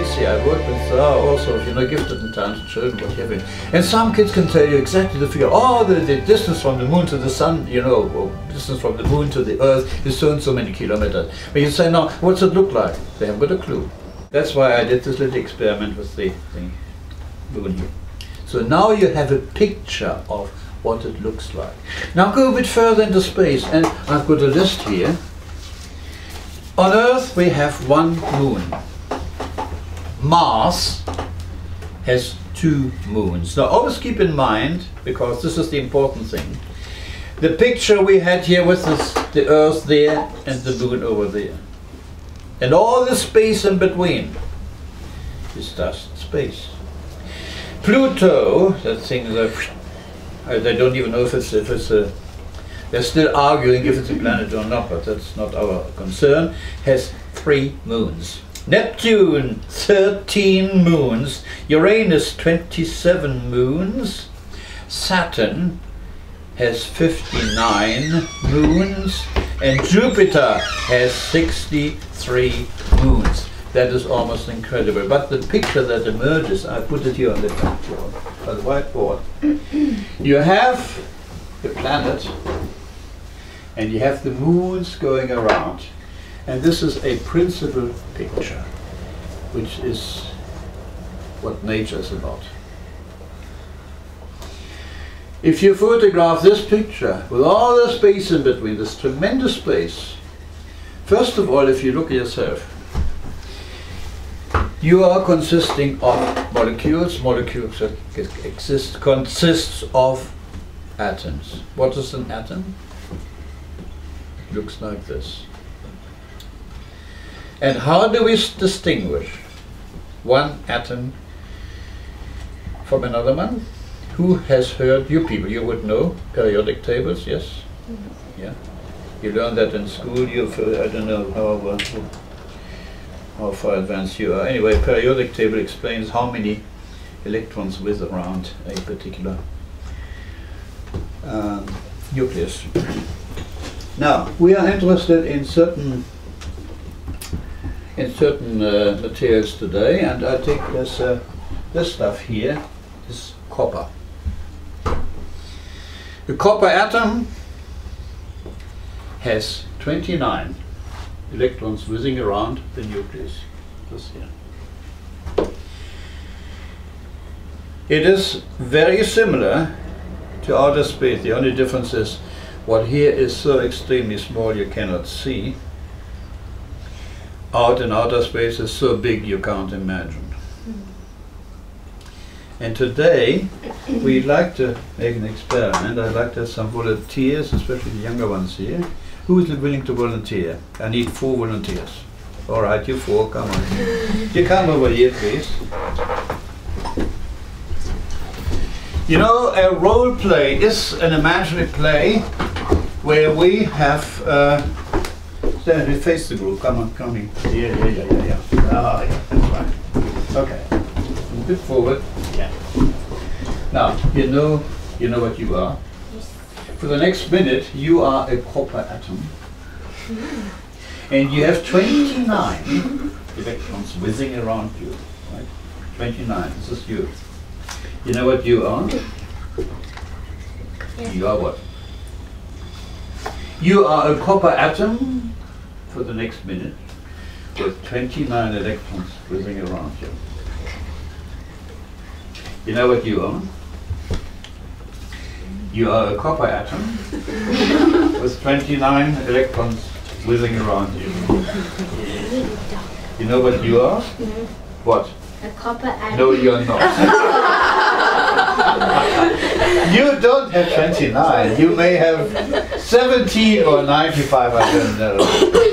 here, I work with uh, also, you know, gifted and talented children, what have you. And some kids can tell you exactly the figure. Oh, the, the distance from the moon to the sun, you know, or distance from the moon to the earth is so and so many kilometers. But you say, now, what's it look like? They haven't got a clue. That's why I did this little experiment with the, the moon here. So now you have a picture of what it looks like. Now go a bit further into space, and I've got a list here. On Earth we have one moon. Mars has two moons. Now always keep in mind, because this is the important thing, the picture we had here with this, the Earth there and the moon over there. And all the space in between is just space. Pluto, that thing that I, don't even know if it's, if it's a they're still arguing if it's a planet or not, but that's not our concern, has three moons. Neptune, 13 moons. Uranus, 27 moons. Saturn has 59 moons. And Jupiter has 63 moons. That is almost incredible. But the picture that emerges, I put it here on the whiteboard. On the whiteboard. You have the planet and you have the moons going around. And this is a principal picture, which is what nature is about. If you photograph this picture with all the space in between, this tremendous space, first of all, if you look at yourself, you are consisting of molecules. Molecules that exist consists of atoms. What is an atom? It looks like this. And how do we distinguish one atom from another one? Who has heard, you people, you would know periodic tables, yes? Mm -hmm. Yeah. You learned that in school, you I don't know how, how far advanced you are. Anyway, periodic table explains how many electrons whiz around a particular um, nucleus. Now, we are interested in certain in certain uh, materials today, and I take this uh, this stuff here, this copper. The copper atom has 29 electrons whizzing around the nucleus. This here. It is very similar to outer space. The only difference is what here is so extremely small you cannot see. Out in outer space is so big you can't imagine. And today we'd like to make an experiment. I'd like to have some volunteers, especially the younger ones here. Who is willing to volunteer? I need four volunteers. All right, you four, come on. you come over here, please. You know, a role play is an imaginary play where we have uh, stand we face the group. Come on, come in. Yeah, yeah, yeah, yeah, yeah. Ah, yeah, that's right. Okay, a bit forward. Yeah. Now you know you know what you are. Yes. For the next minute, you are a copper atom, and you have 29 electrons whizzing around you. Right? 29. This is you. You know what you are? Yeah. You are what? You are a copper atom for the next minute with 29 electrons whizzing around you. You know what you are? You are a copper atom with 29 electrons whizzing around you. You know what you are? Mm-hmm. What? A copper atom. No, you're not. you don't have 29. You may have 17 or 95, I don't know.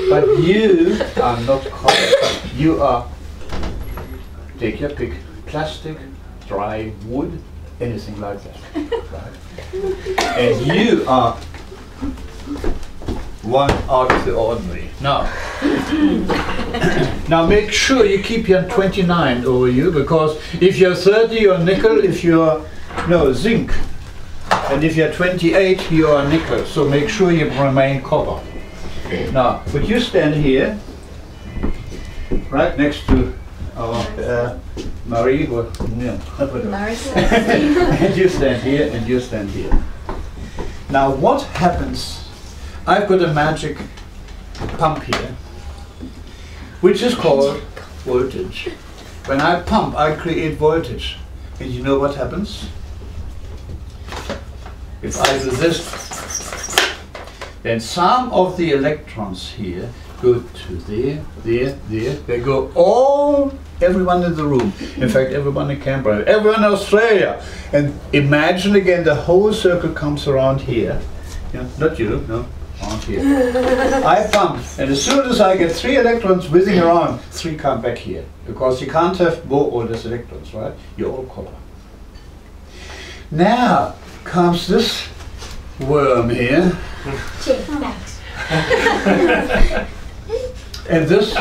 But you are not copper. You are, take your pick, plastic, dry wood, anything like that. Right? And you are one out of the ordinary. Now, now make sure you keep your 29 over you because if you're 30 you're nickel, if you're no zinc, and if you're 28 you are nickel. So make sure you remain copper. Now, would you stand here, right next to our uh, Marie. Well, yeah. Marissa. and you stand here, and you stand here. Now, what happens? I've got a magic pump here, which is called voltage. When I pump, I create voltage. And you know what happens? If I do this, then some of the electrons here go to there, there, there. They go all, everyone in the room. In fact, everyone in Canberra, everyone in Australia. And imagine again the whole circle comes around here. Yeah, not you, no, around here. I pump, and as soon as I get three electrons whizzing around, three come back here. Because you can't have more or less electrons, right? You're all copper. Now comes this worm here. And this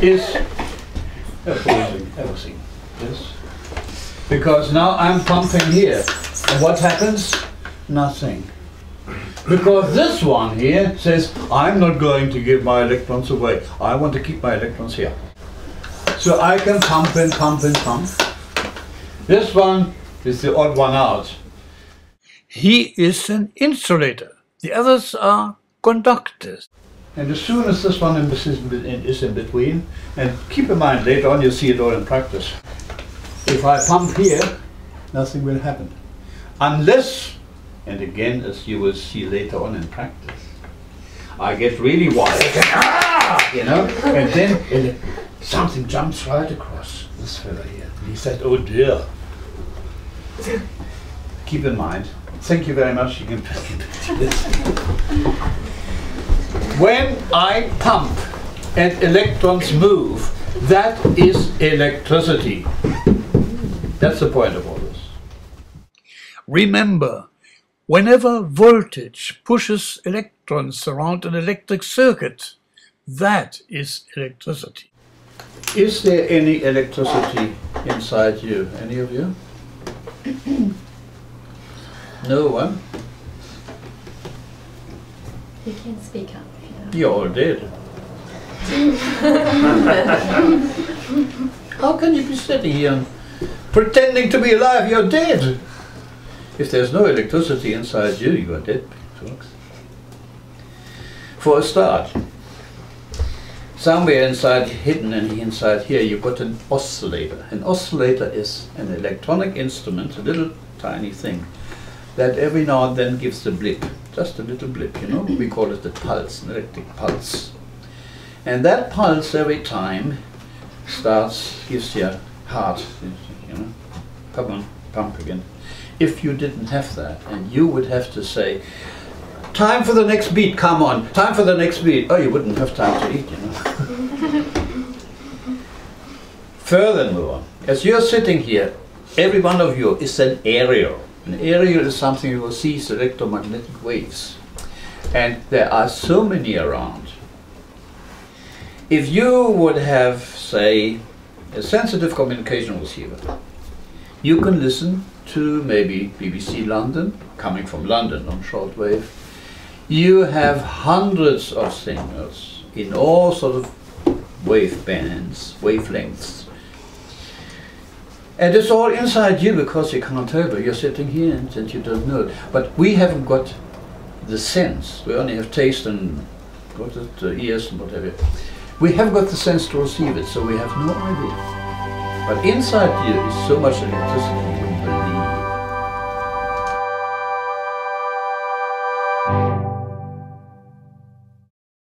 is opposing everything. Yes. Because now I'm pumping here. And what happens? Nothing. Because this one here says, I'm not going to give my electrons away. I want to keep my electrons here. So I can pump and pump and pump. This one is the odd one out. He is an insulator. The others are conductors. And as soon as this one is in, between, and keep in mind later on you'll see it all in practice. If I pump here, nothing will happen. Unless, and again as you will see later on in practice, I get really wild, ah, you know, and then something jumps right across this fella here. He said, oh dear. Keep in mind, thank you very much, you can When I pump and electrons move, that is electricity. That's the point of all this. Remember, whenever voltage pushes electrons around an electric circuit, that is electricity. Is there any electricity inside you? Any of you? no one? You can speak up. You all did. How can you be sitting here and pretending to be alive? You're dead. If there's no electricity inside you, you are dead, folks. For a start, somewhere inside, hidden and inside here, you've got an oscillator. An oscillator is an electronic instrument, a little tiny thing, that every now and then gives a blip, just a little blip, you know. We call it the pulse, an electric pulse. And that pulse every time starts, gives you a heart, you know, come on, pump again. If you didn't have that, and you would have to say, time for the next beat, come on, time for the next beat. Oh, you wouldn't have time to eat, you know. Furthermore, as you're sitting here, every one of you is an aerial. An aerial is something you will see electromagnetic waves. And there are so many around. If you would have, say, a sensitive communication receiver, you can listen to maybe BBC London, coming from London on shortwave. You have hundreds of signals in all sort of wave bands, wavelengths. And it's all inside you because you can't tell, but you're sitting here and, and you don't know. It. But we haven't got the sense. We only have taste and what it, uh, ears and whatever. We haven't got the sense to receive it, so we have no idea. But inside you is so much electricity